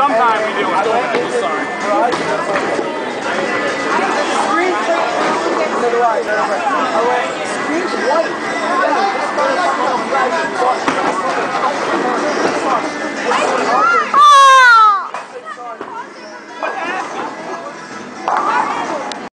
Sometimes we do it. Sorry. Right.